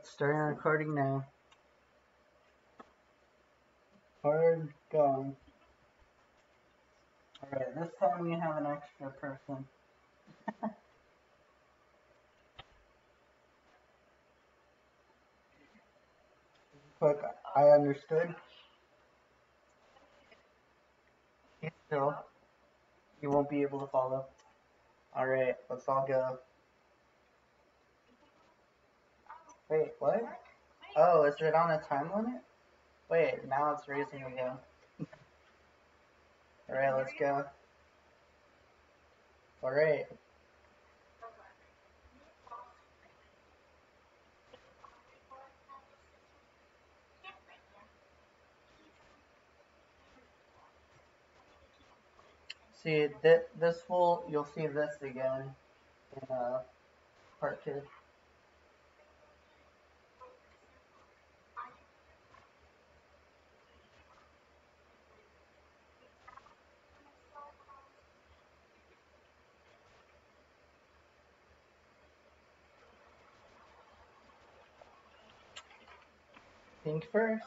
Alright, starting recording now. Hard gone. Alright, this time we have an extra person. Quick, I understood. You still, you won't be able to follow. Alright, let's all go. Wait, what? Oh, is it on a time limit? Wait, now it's racing again. Alright, let's go. Alright. See, th this will, you'll see this again in uh, part two. Think first.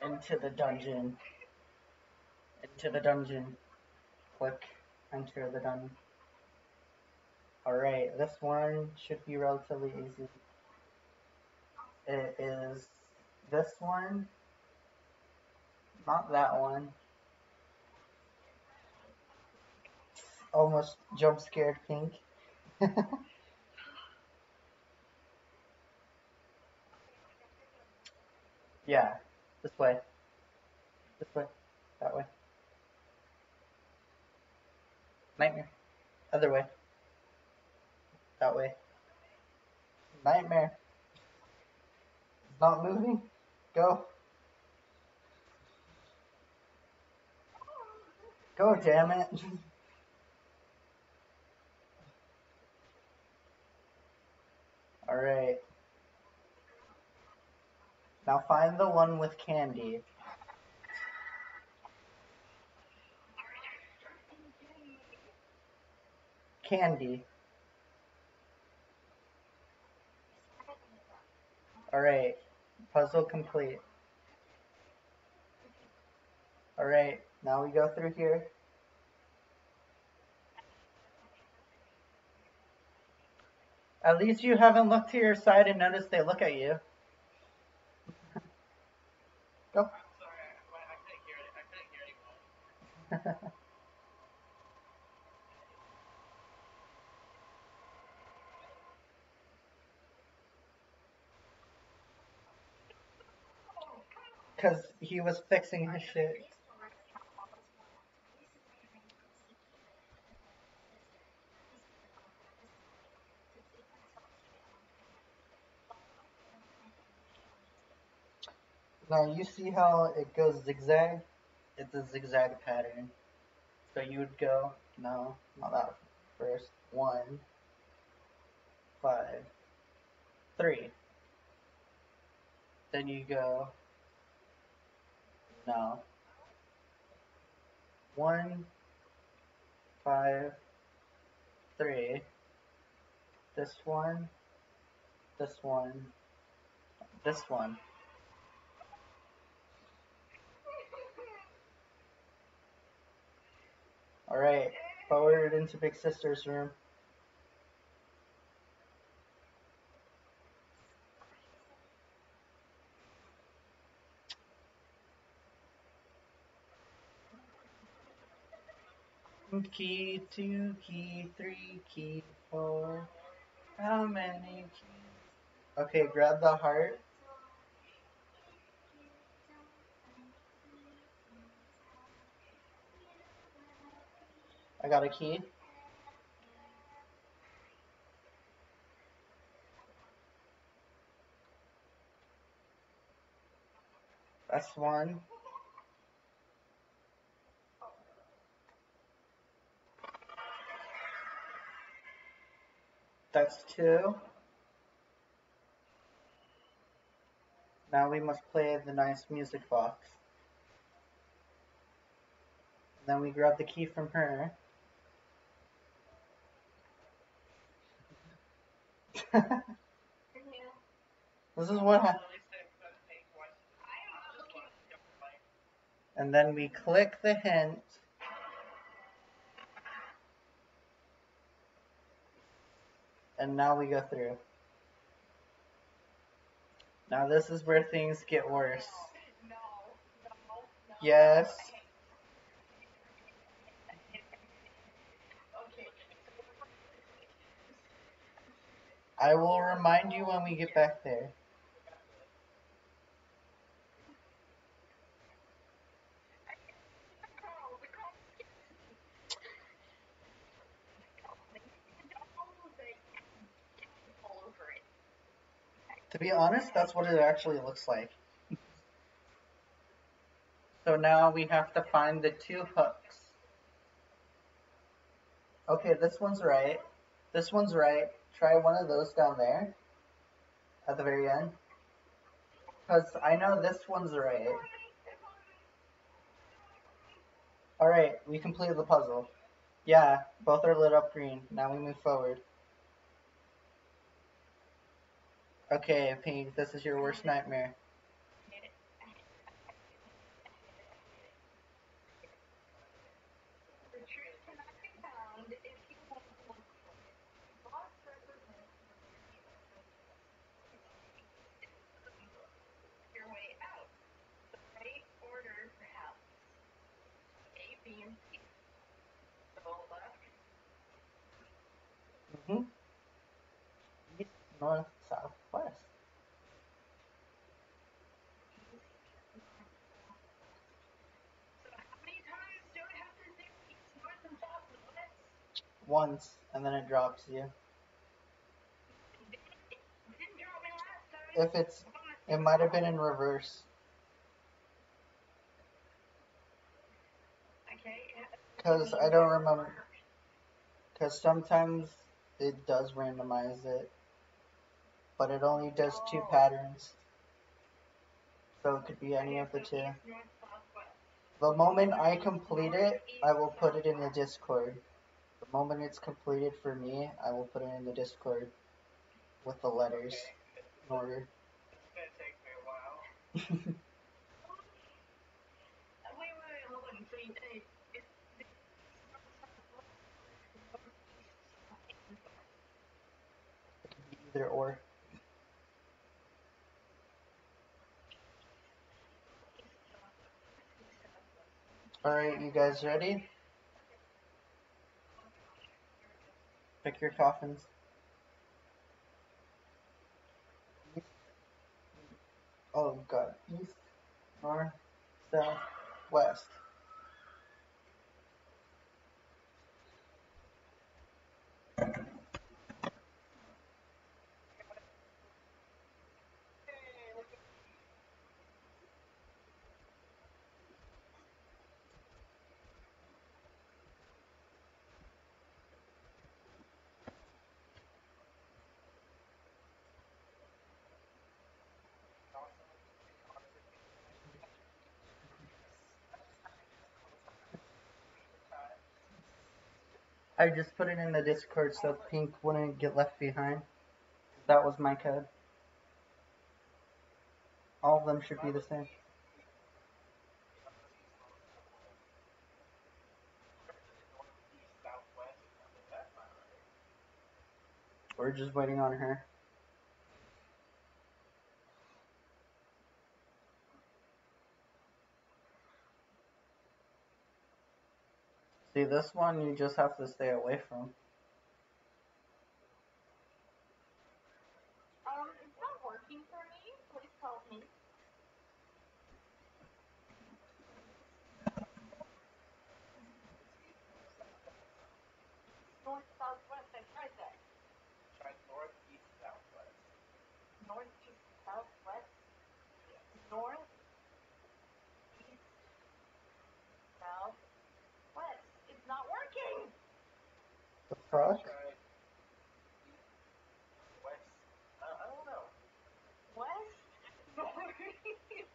Into the dungeon. Into the dungeon. Click. Enter the dungeon. Alright, this one should be relatively easy. It is this one. Not that one. Almost jump scared pink. yeah. This way. This way. That way. Nightmare. Other way. That way. Nightmare. It's not moving. Go. Go, damn it. Alright. Now find the one with candy. Candy. Alright. Puzzle complete. Alright, now we go through here. At least you haven't looked to your side and noticed they look at you. Go. Sorry, I, I Because he was fixing his shit. Now you see how it goes zigzag? It's a zigzag pattern. So you would go, no, not that first. One, five, three. Then you go, no. One, five, three. This one, this one, this one. Alright, forward into Big Sister's room. Key two, key three, key four. How many keys? Okay, grab the heart. I got a key. That's one. That's two. Now we must play the nice music box. Then we grab the key from her. this is what happens. And then we click the hint. And now we go through. Now this is where things get worse. Yes. I will remind you when we get back there. To be honest, that's what it actually looks like. so now we have to find the two hooks. Okay, this one's right. This one's right. Try one of those down there. At the very end. Because I know this one's right. Alright, we completed the puzzle. Yeah, both are lit up green. Now we move forward. Okay, Pink, this is your worst nightmare. Mm-hmm. East, north, south, west. Once, and then it drops you. If it's, it might have been in reverse. Because I don't remember. Because sometimes it does randomize it, but it only does two patterns. So it could be any of the two. The moment I complete it, I will put it in the Discord. The moment it's completed for me, I will put it in the Discord with the letters in order. Either or. Alright, you guys ready? Pick your coffins. Oh god. East, north, south, west. I just put it in the Discord so Pink wouldn't get left behind. That was my code. All of them should be the same. We're just waiting on her. See, this one you just have to stay away from. Um, it's not working for me. Please help me. North, south, west. I tried that. Try north, east, southwest. North, east, south, west. North, east, south, west. It's not working. The fuck? Try east, west. Uh, I don't know. West, north, east,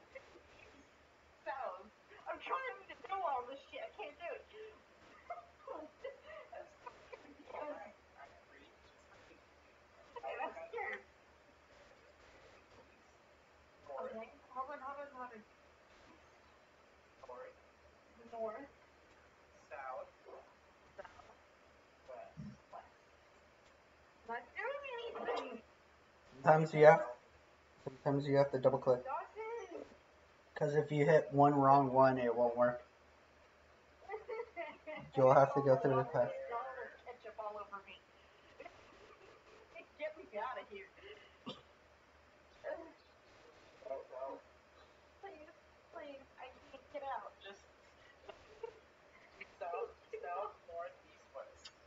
south. I'm trying to do all this shit. I can't do it. Sometimes you have sometimes you have to double click. Because if you hit one wrong one, it won't work. You'll have to go through the test.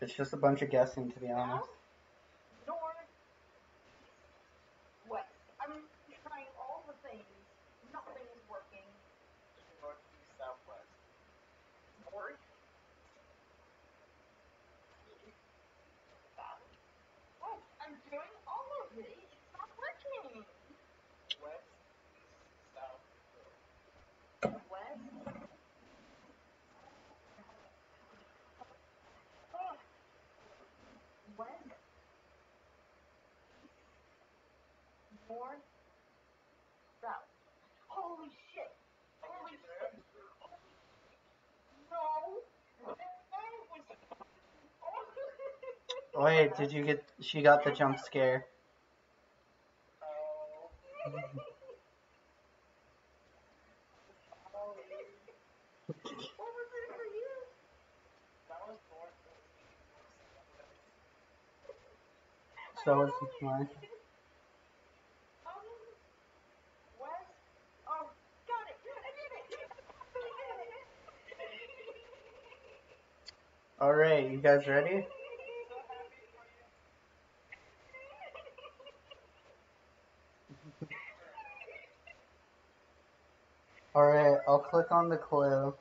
It's just a bunch of guessing, to be honest. South, north, east, west. I'm trying all the things. Nothing is working. North, east, southwest. North. South. Oh, I'm doing all of it. It's not working. West, east, south, north. West. Oh. West. North. South. Holy shit. Holy shit. No. That was. Oh. Oh, Wait, did you get? She got the jump scare. Oh, oh, what was it for you? guys was north, west, east, west, southwest. So is mine. Um, west. Oh, got it. I did it. All right, you guys ready? So happy for you. All right, I'll click on the clue.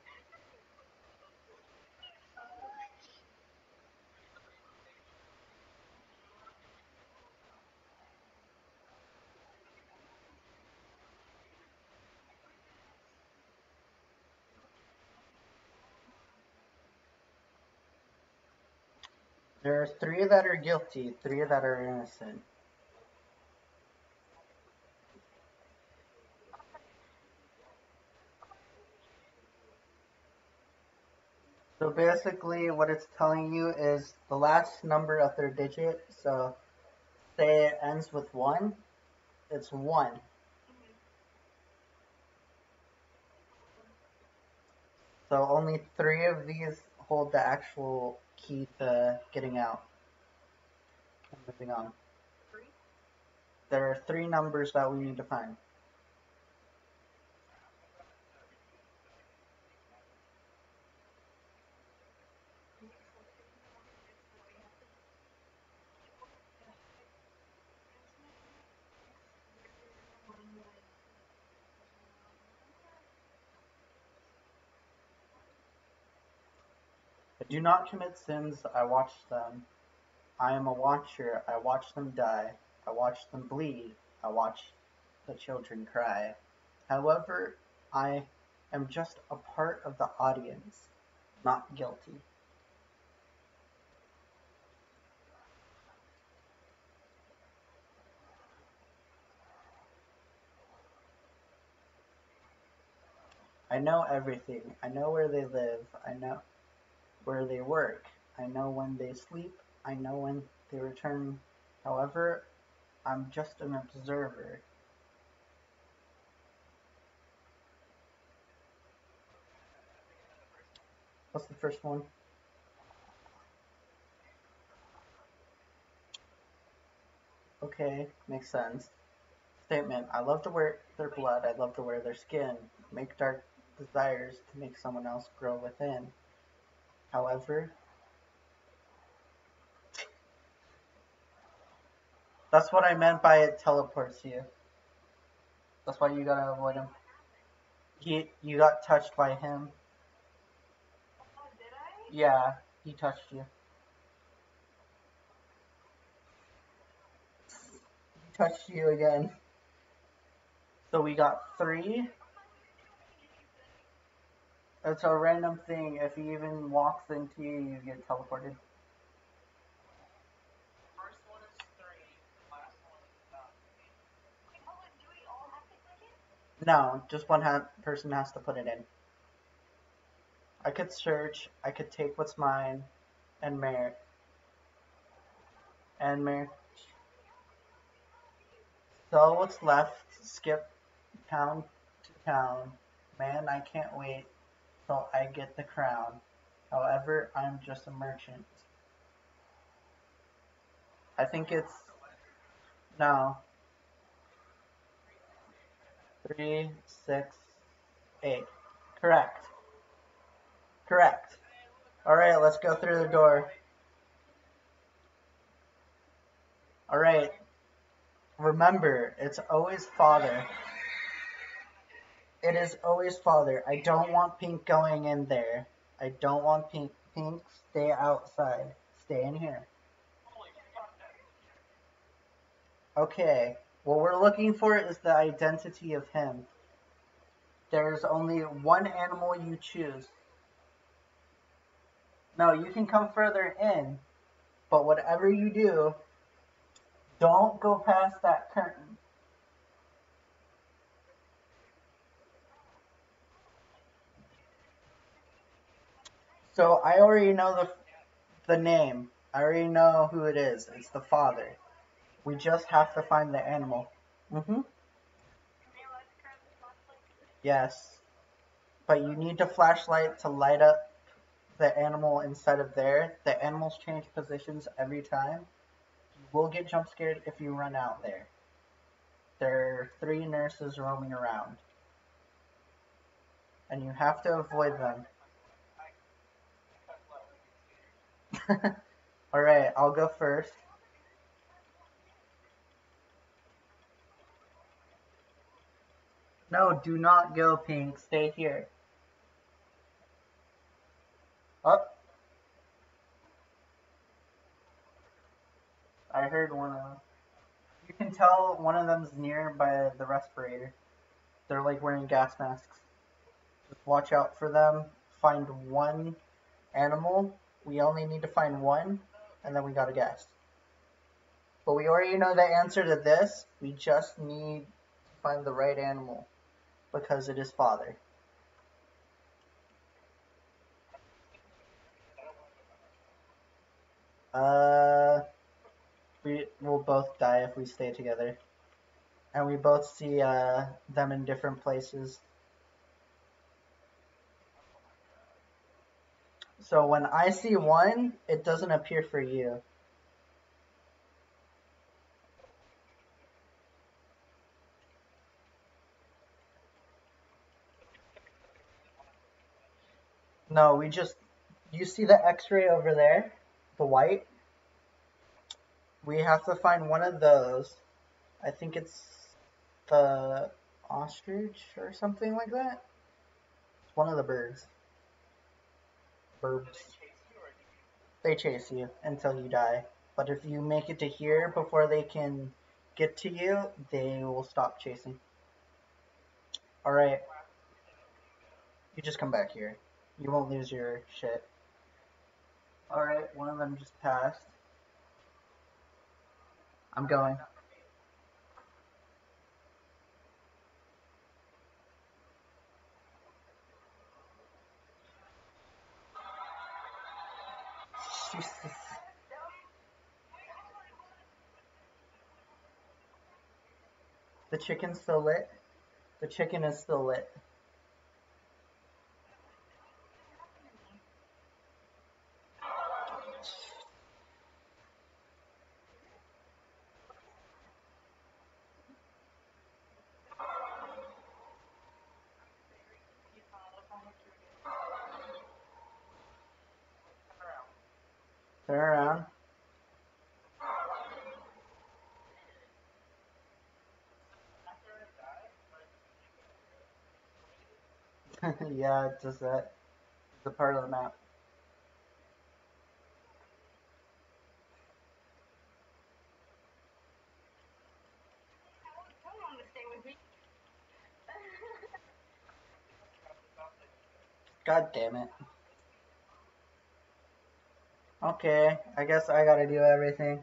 There are three that are guilty, three that are innocent. So basically, what it's telling you is the last number of their digit. So, say it ends with one, it's one. So only three of these hold the actual key to uh, getting out. And moving on. Three. There are three numbers that we need to find. Do not commit sins, I watch them. I am a watcher, I watch them die. I watch them bleed, I watch the children cry. However, I am just a part of the audience, not guilty. I know everything. I know where they live. I know where they work. I know when they sleep. I know when they return. However, I'm just an observer. What's the first one? Okay, makes sense. Statement I love to wear their blood, I love to wear their skin. Make dark desires to make someone else grow within. However, that's what I meant by it teleports you. That's why you gotta avoid him. He, you got touched by him. Oh? Yeah, he touched you. He touched you again. So we got three. It's a random thing. If he even walks into you, you get teleported. First one is three, last one is not. Wait, hold on. Do we all have to click it? No, just one ha- person has to put it in. I could search. I could take what's mine, and merit. And merit. sell what's left, skip town to town. Man, I can't wait till I get the crown. However, I'm just a merchant. I think it's no. Three, six, eight. Correct. Correct. Alright, let's go through the door. Alright. Remember, it's always father. It is always father. I don't want pink going in there. I don't want pink. Pink, stay outside. Stay in here. Okay. What we're looking for is the identity of him. There's only one animal you choose. No, you can come further in, but whatever you do, don't go past that curtain. So I already know the the name. I already know who it is. It's the father. We just have to find the animal. Mm-hmm. Yes. But you need the flashlight to light up the animal instead of there. The animals change positions every time. You will get jump scared if you run out there. There are three nurses roaming around. And you have to avoid them. Alright, I'll go first. No, do not go, Pink. Stay here. Up. I heard one of them. You can tell one of them's near by the respirator. They're like wearing gas masks. Just watch out for them. Find one animal. We only need to find one, and then we got a guess. But we already know the answer to this. We just need to find the right animal because it is father. Uh, we will both die if we stay together, and we both see uh them in different places. So when I see one, it doesn't appear for you. No, we just you see the x-ray over there, the white? We have to find one of those. I think it's the ostrich or something like that. It's one of the birds. Birds. They chase you until you die. But if you make it to here before they can get to you, they will stop chasing. Alright. You just come back here. You won't lose your shit. Alright, one of them just passed. I'm going. Jesus. The chicken's still lit. The chicken is still lit. Turn around. Yeah, just that. The part of the map. God damn it. Okay, I guess I gotta do everything.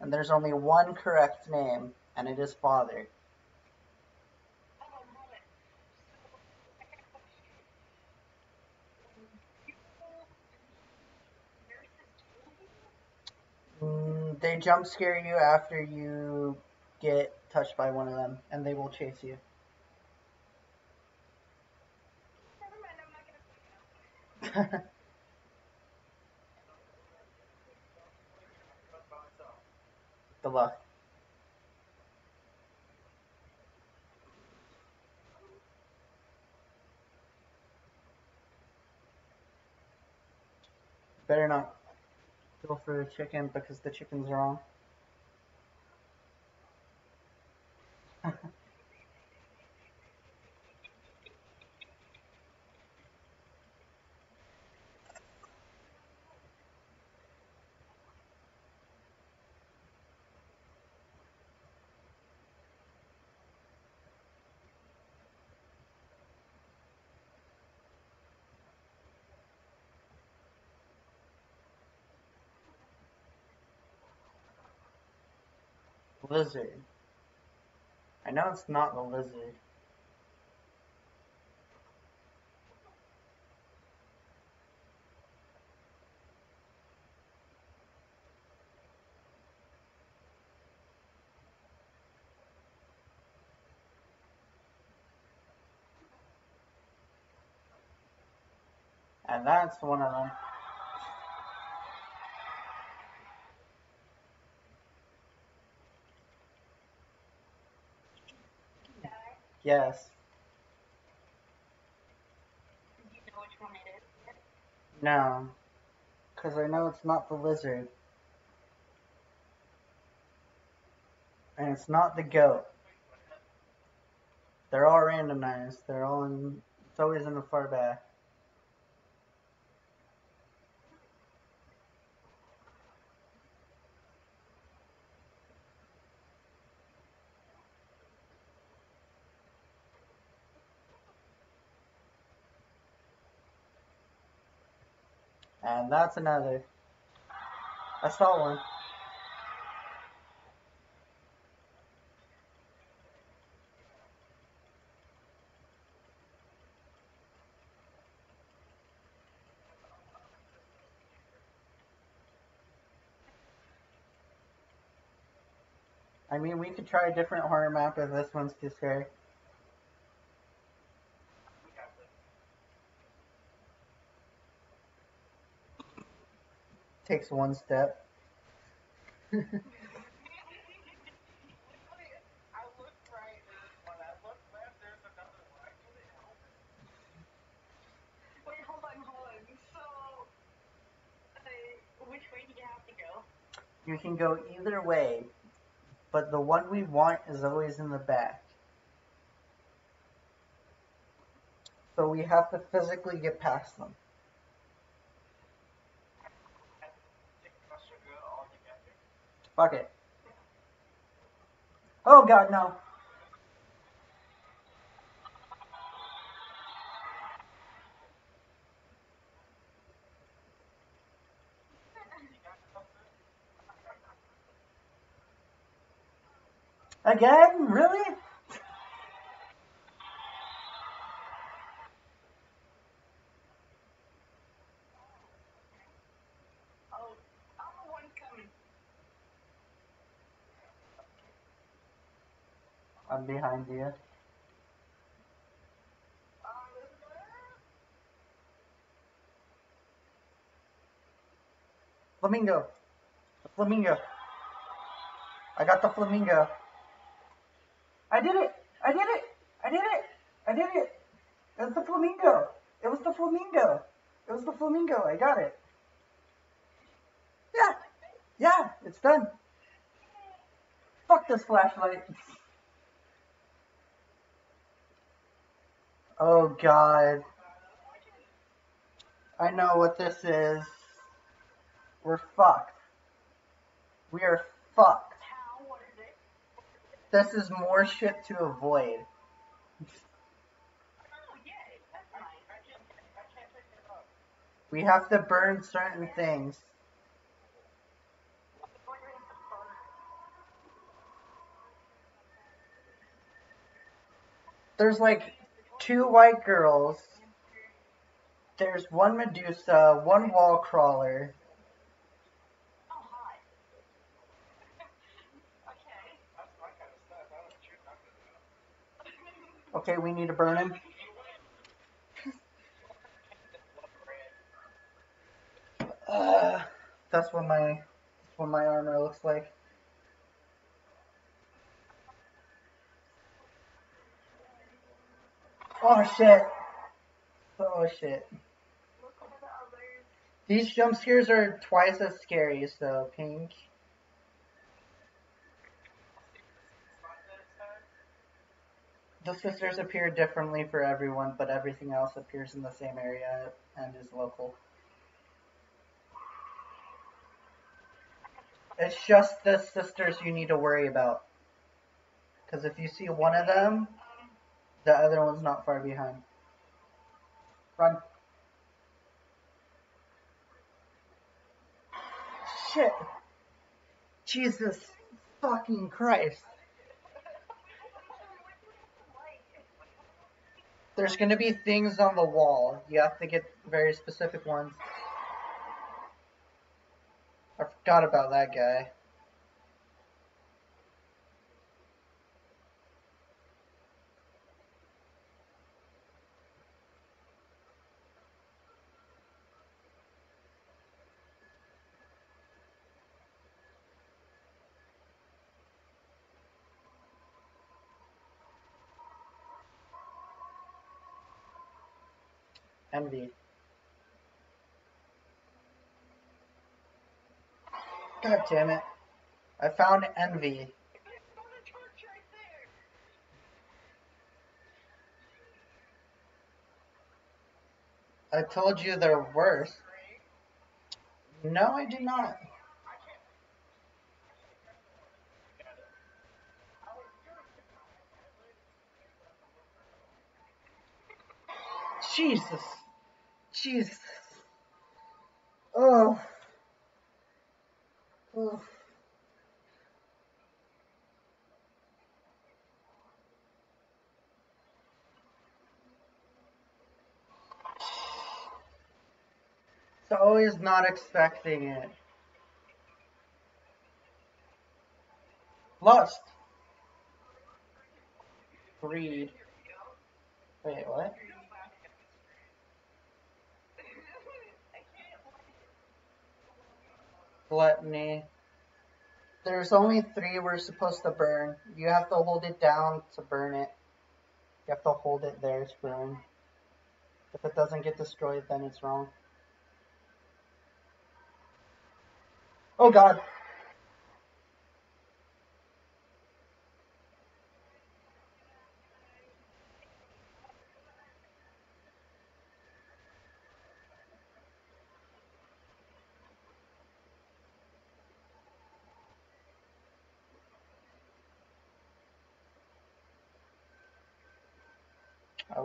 And there's only one correct name. And it is father. Hold on, hold it. So, I got a question. People, nurses told you? Mm, they jump scare you after you get touched by one of them. And they will chase you. Never mind, I'm not gonna freak out. Good luck. Better not go for the chicken because the chicken's wrong. Lizard. I know it's not the lizard. And that's one of them. Die. Yes. Do you know which one it is? No. Because I know it's not the lizard. And it's not the goat. They're all randomized. They're all in. It's always in the far back. And that's another. I saw one. I mean, we could try a different horror map if this one's too scary. Takes one step. I looked right, there's one. I looked left, there's another one. I couldn't help it. Wait, hold on, hold on. So, uh, which way do you have to go? You can go either way, but the one we want is always in the back. So we have to physically get past them. I think I should go all together. Fuck it. Oh god, no. Again? Really? Oh, I'm the one coming. I'm behind. Um, Flamingo. The flamingo. I got the flamingo. I did it! I did it! I did it! I did it! It was the flamingo! It was the flamingo! It was the flamingo! I got it! Yeah! Yeah! It's done! Fuck this flashlight! Oh god. I know what this is. We're fucked. We are fucked. this is more shit to avoid. We have to burn certain things. There's like two white girls. There's one Medusa, one wall crawler. Okay, we need to burn him. Uh, that's what my that's what my armor looks like. Oh shit. Oh shit. These jump scares are twice as scary, so pink. The sisters appear differently for everyone, but everything else appears in the same area and is local. It's just the sisters you need to worry about. Because if you see one of them, the other one's not far behind. Run. Shit. Jesus fucking Christ. There's gonna be things on the wall. You have to get very specific ones. I forgot about that guy. God damn it. I found envy. I told you they're worse. No, I did not. Jesus. Jesus. Oh. Oh. It's always not expecting it. Lust. Greed. Wait, what? Gluttony. There's only three we're supposed to burn. You have to hold it down to burn it. You have to hold it there to burn. If it doesn't get destroyed, then it's wrong. Oh god.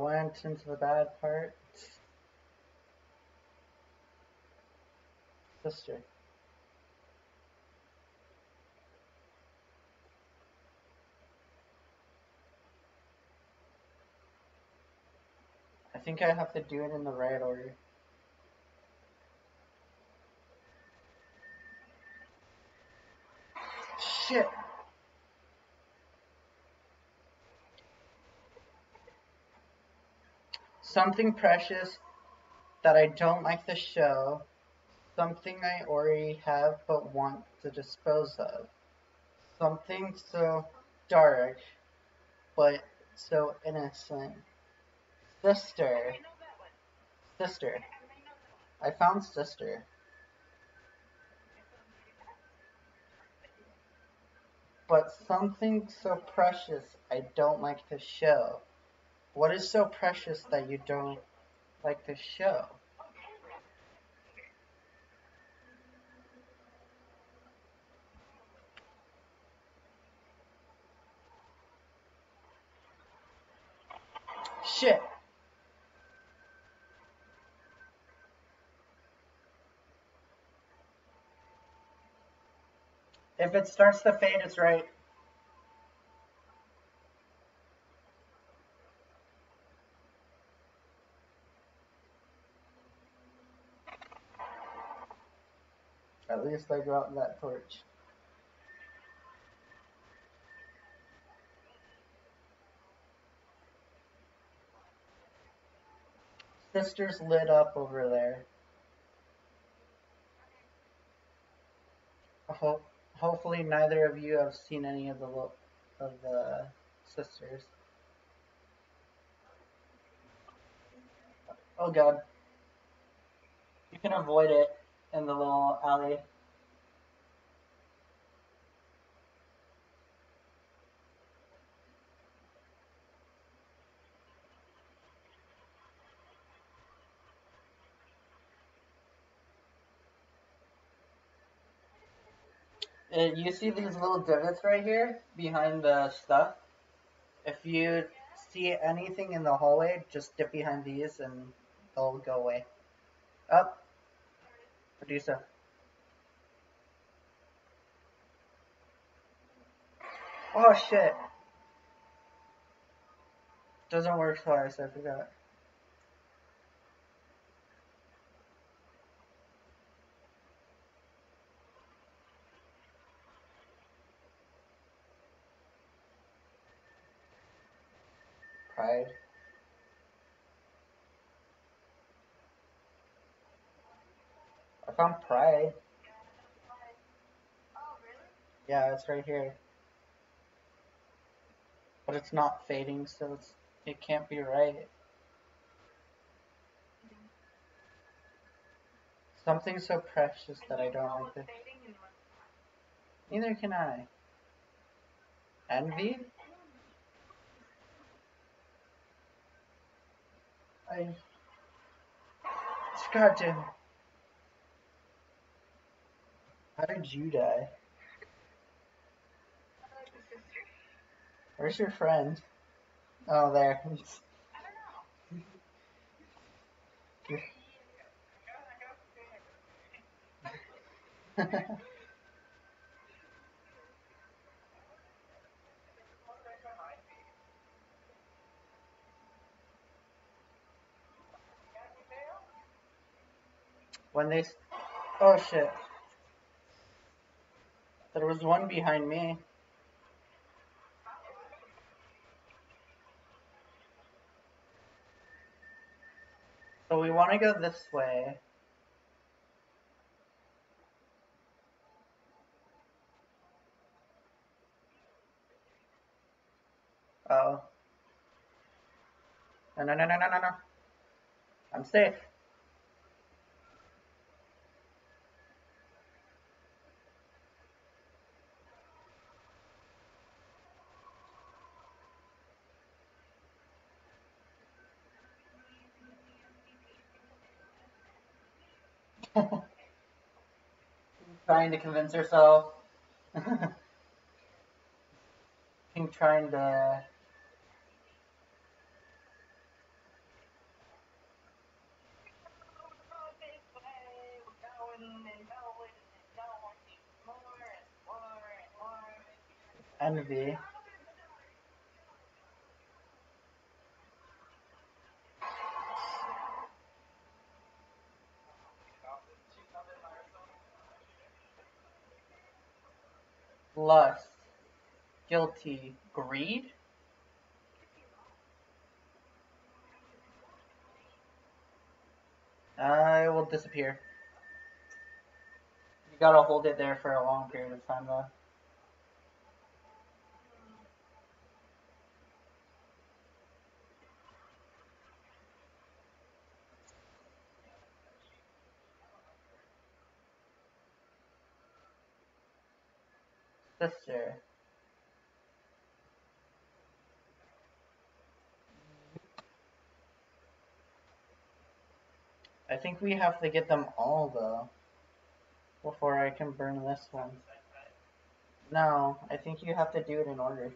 Went into the bad part. Sister. I think I have to do it in the right order. Shit. Something precious that I don't like to show. Something I already have but want to dispose of. Something so dark but so innocent. Sister. Sister. I found sister. But something so precious I don't like to show. What is so precious that you don't like to show? Shit. If it starts to fade, it's right. Least I dropped that torch. Sister's lit up over there. Ho- hopefully, neither of you have seen any of the of the sisters. Oh god. You can avoid it in the little alley. You see these little divots right here behind the stuff? If you see anything in the hallway, just dip behind these and they'll go away. Up. Producer. Oh shit. Doesn't work twice, I forgot. I. Oh, really? Yeah, it's right here. But it's not fading, so it's it can't be right. Something so precious that I don't like what's Neither can I. Envy? I. Scott, Jim. How did you die? I like the sister. Where's your friend? Oh, there. When they. Oh shit. There was one behind me. So we want to go this way. Oh. No, no, no, no, no, no. I'm safe. Trying to convince herself. Pink trying to. Envy. Lust. Guilty. Greed? I will disappear. You gotta hold it there for a long period of time though. Sister. I think we have to get them all though. Before I can burn this one. No, I think you have to do it in order.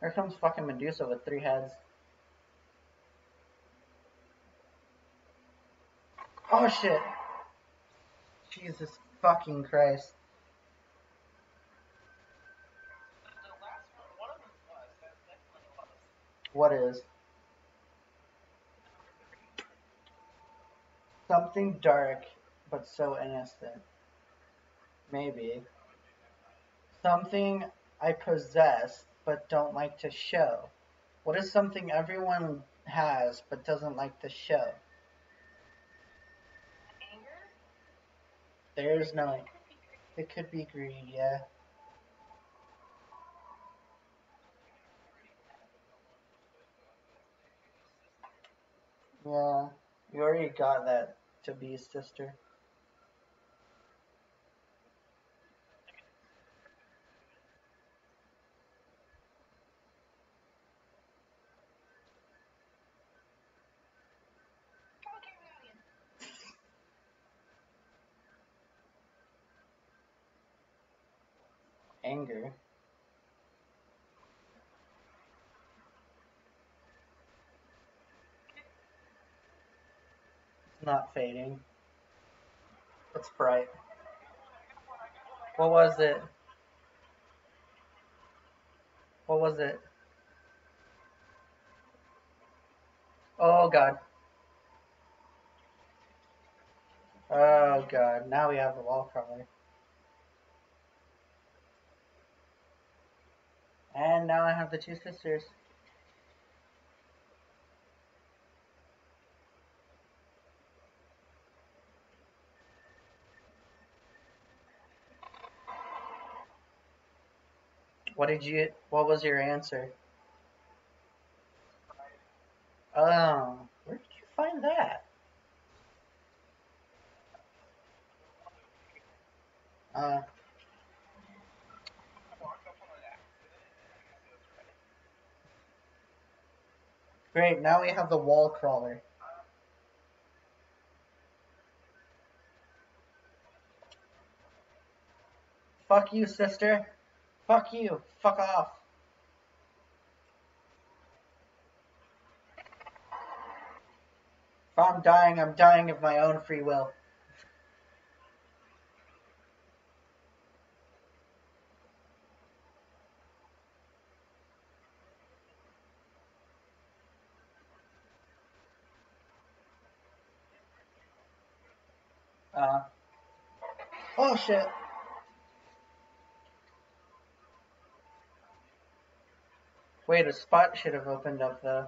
Here comes fucking Medusa with three heads. Oh shit! Jesus fucking Christ. What is? Something dark, but so innocent. Maybe. Something I possess, but don't like to show. What is something everyone has, but doesn't like to show? There's no. It could be greed. Yeah. Yeah. You already got that to be sister. Anger. It's not fading. It's bright. What was it? What was it? Oh god. Oh god. Now we have the wall crawler. And now I have the two sisters. What did you what was your answer? Oh, where did you find that? Uh, Walked up on an accident. I guess it was right. Great. Now we have the wall crawler. Fuck you, sister. Fuck you. Fuck off. If I'm dying, I'm dying of my own free will. Uh. Oh shit. Wait, a spot should have opened up though.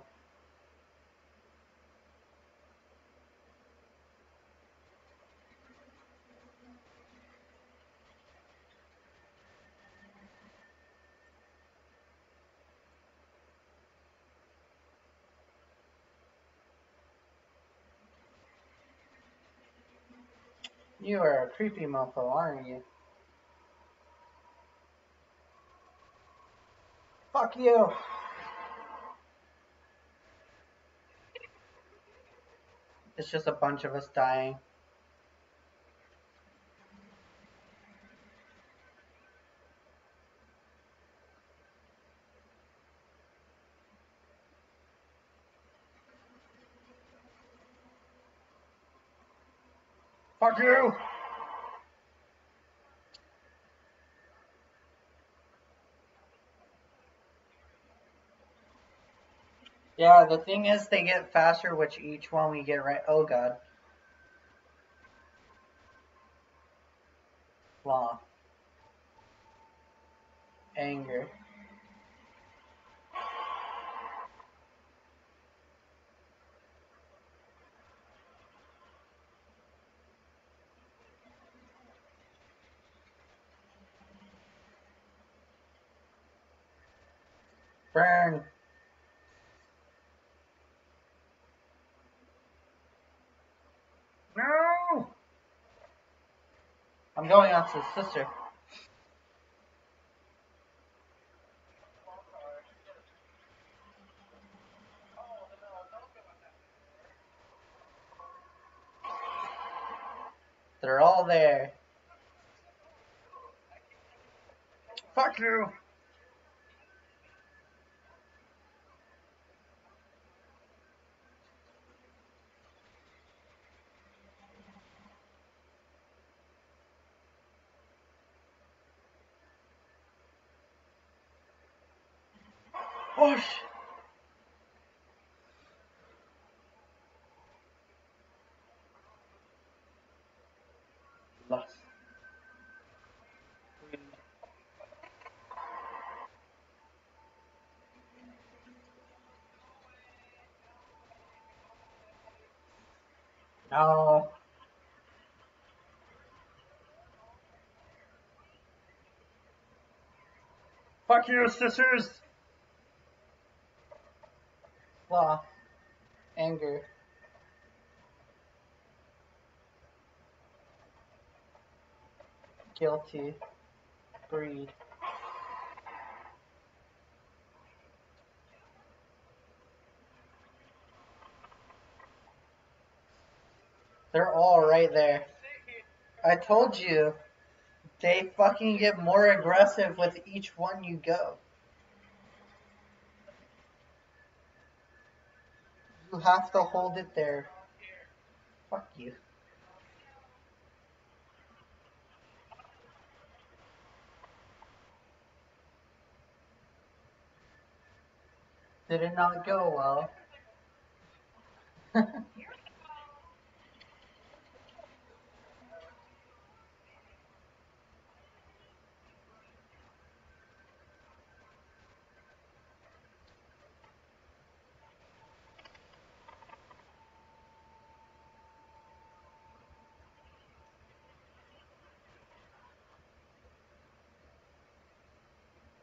You are a creepy mofo, aren't you? Fuck you! It's just a bunch of us dying. Fuck you! Yeah, the thing is, they get faster, which each one we get right. Oh god. Law. Anger. Burn. No! I'm going on to the sister. They're all there. Fuck you! Shit. Lost. No. Fuck you, sisters! Law. Anger. Guilty. Greed. They're all right there. I told you. They fucking get more aggressive with each one you go. You have to hold it there. Fuck you. Did it not go well?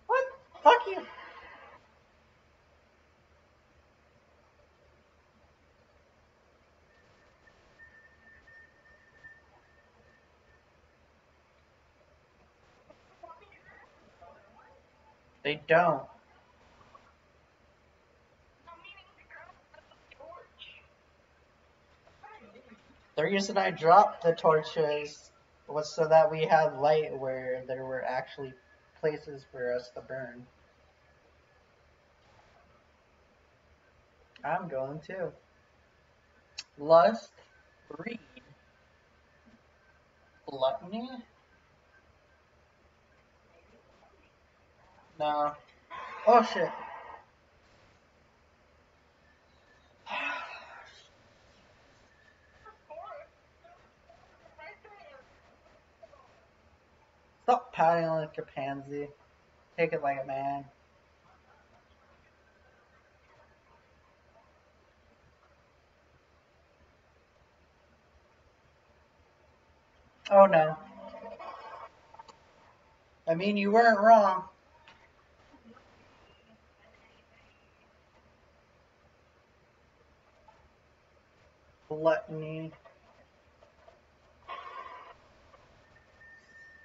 what? Fuck you. They don't. The reason I dropped the torches was so that we had light where there were actually places for us to burn. I'm going too. Lust, greed, gluttony. No. Oh shit. Stop pouting like a pansy. Take it like a man. Oh no. I mean, you weren't wrong. Gluttony.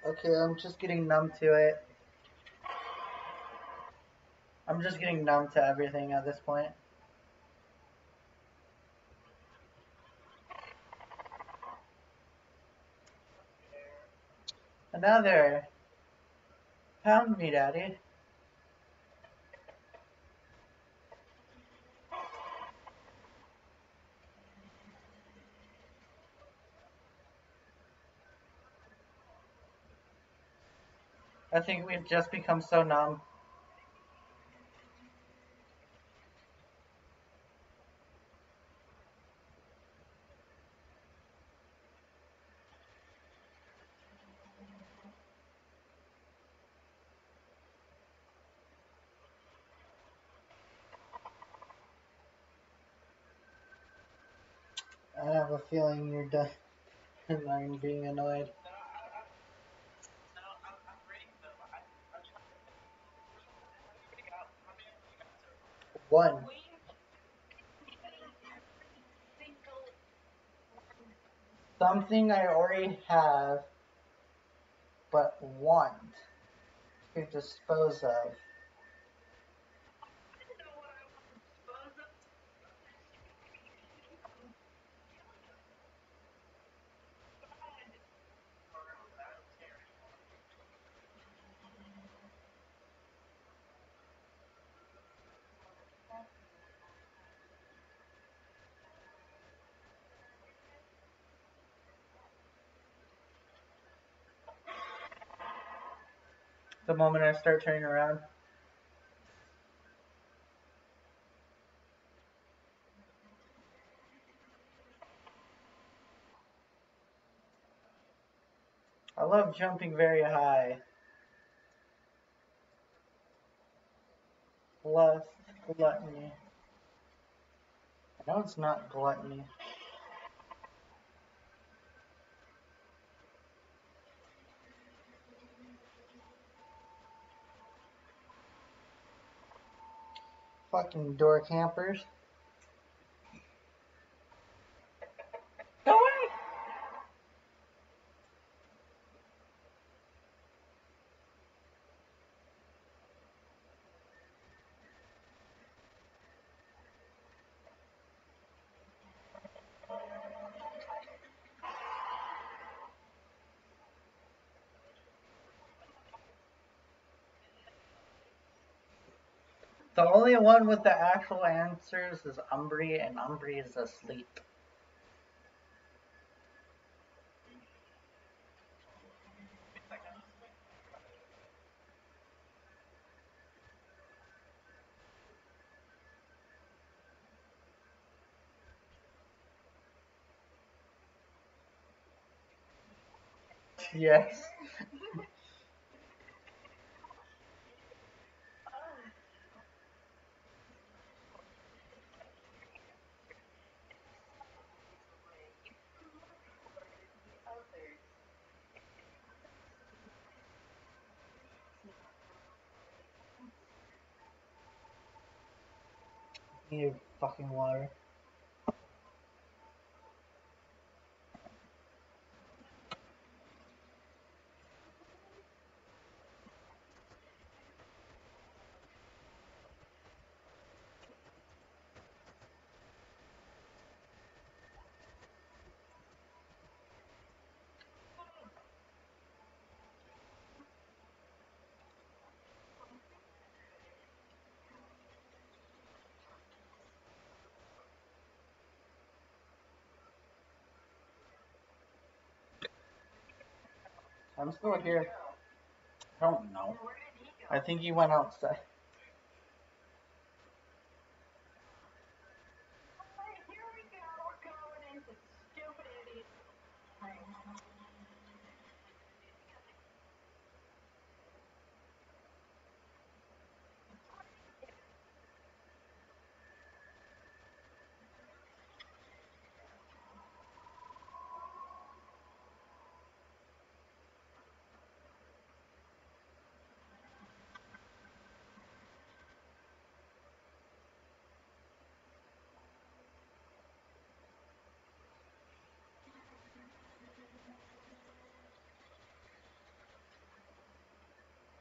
Okay, I'm just getting numb to it. I'm just getting numb to everything at this point. Another. Pound me, daddy. I think we've just become so numb. I have a feeling you're done. and I'm being annoyed. One. Something I already have, but want to dispose of. the moment I start turning around. I love jumping very high. Lust, gluttony. I know it's not gluttony. Fucking door campers. The only one with the actual answers is Umbri, and Umbri is asleep. Yes. Need fucking water. I'm still here. I don't know. I think he went outside.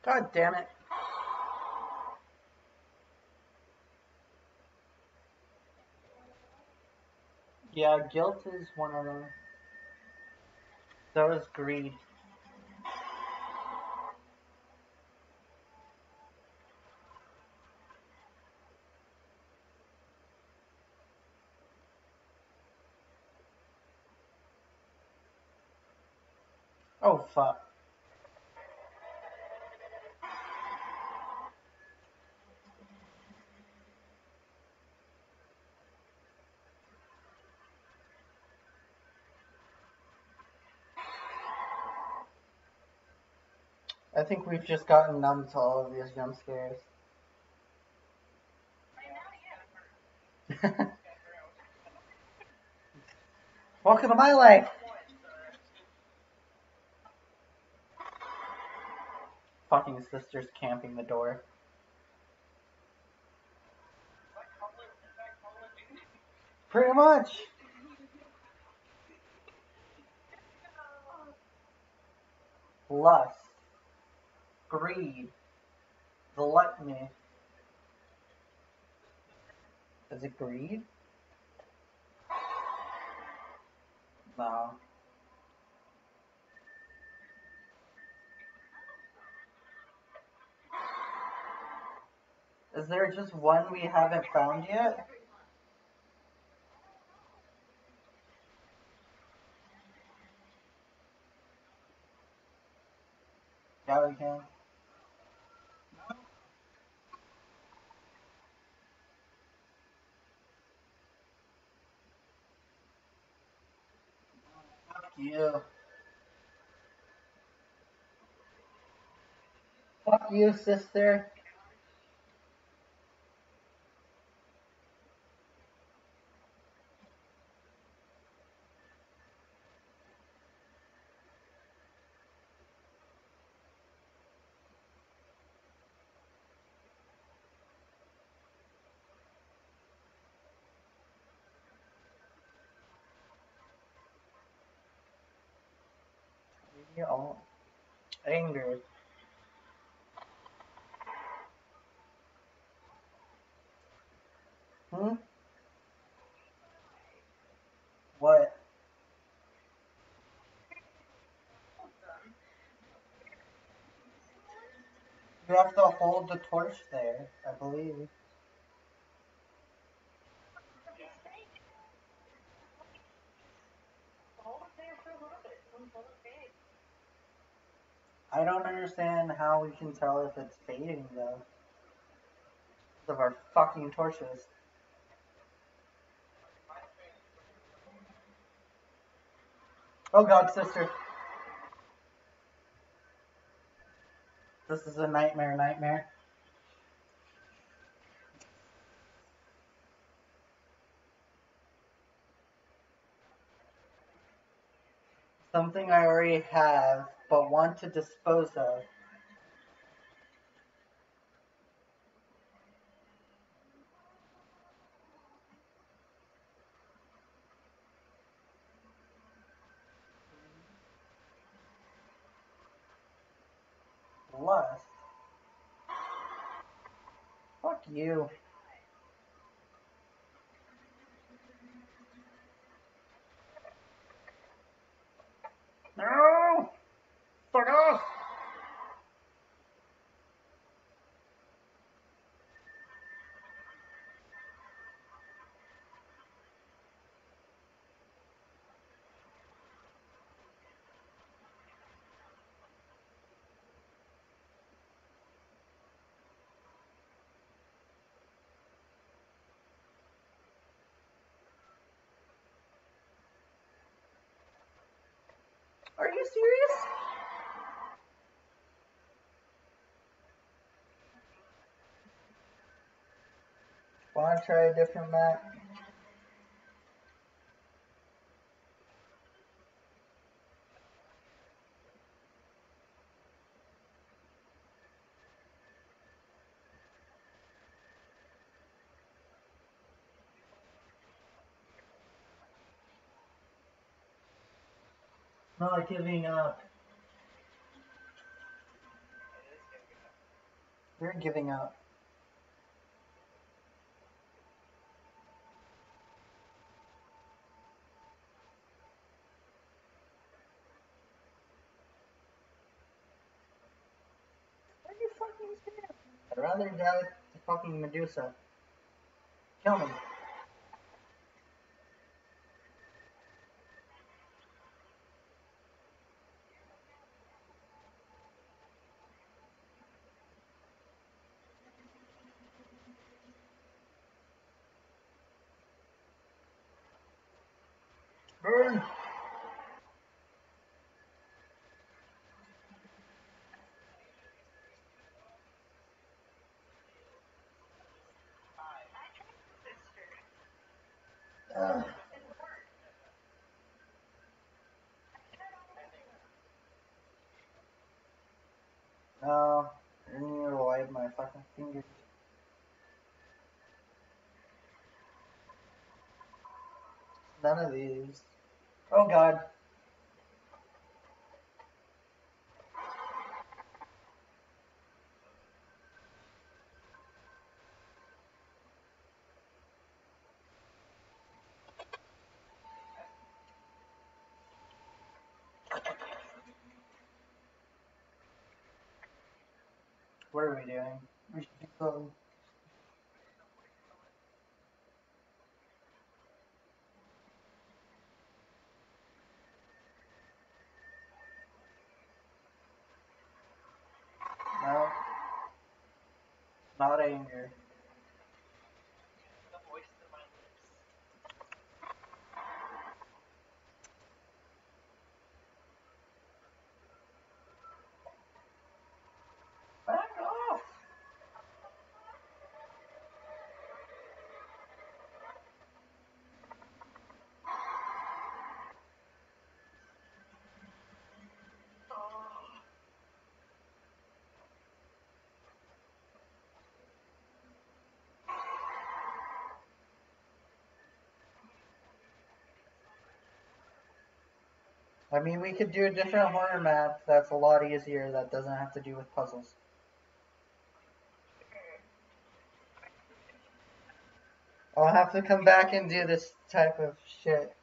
God damn it. Yeah, guilt is one of them. So is greed. Oh fuck. I think we've just gotten numb to all of these jump scares. Welcome to my life. Fucking sisters camping the door. Pretty much. Lust. Greed. Gluttony. Is it greed? No. Is there just one we haven't found yet? Yeah, we can. You. Fuck you, sister. Anger. Hmm? What? You have to hold the torch there, I believe. I don't understand how we can tell if it's fading though. Because of our fucking torches. Oh god, sister. This is a nightmare, nightmare. Something I already have, but want to dispose of. Lust. Fuck you. No! Fuck off! Are you serious? Wanna try a different map? Not giving up. You're giving up. Are you fucking serious? I'd rather die with the fucking Medusa. Kill me. Burn! Ugh. Uh, no, I need to wipe my fucking fingers. None of these. Oh god. What are we doing? We should. No. Not anger. The voice of my lips. Ah! I mean, we could do a different horror map that's a lot easier that doesn't have to do with puzzles. I'll have to come back and do this type of shit.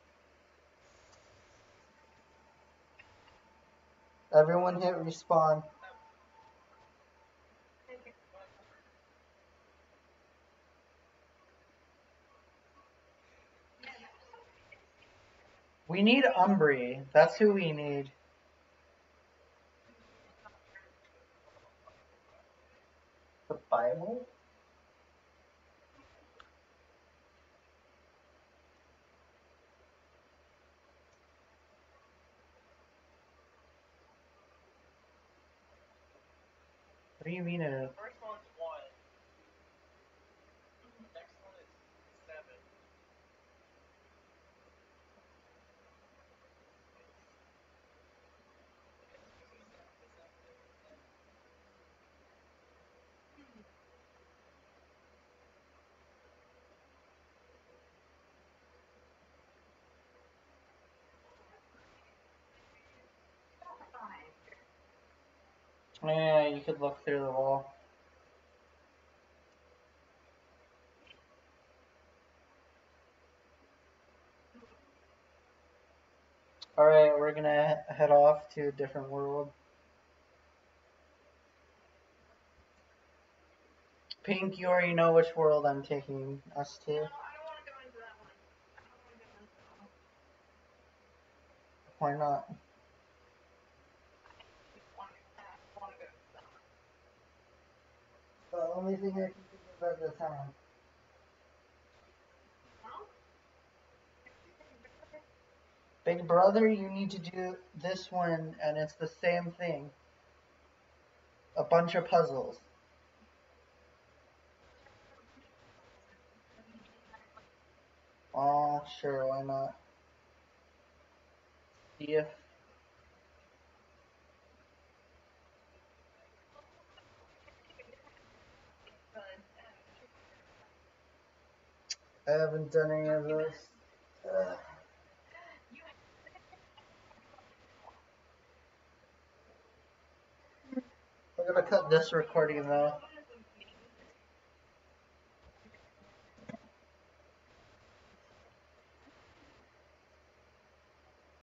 Everyone hit respawn. We need Umbri. That's who we need. The Bible? What do you mean it is? Yeah, you could look through the wall. Alright, we're gonna head off to a different world. Pink, you already know which world I'm taking us to. don't want to go into that one. I don't want to go into that one. Why not? I want to, I want to go into that one. The only thing I can think at the time. Big brother, you need to do this one, and it's the same thing. A bunch of puzzles. Oh, sure, why not? See if I haven't done any of. Ugh. I'm gonna cut this recording though.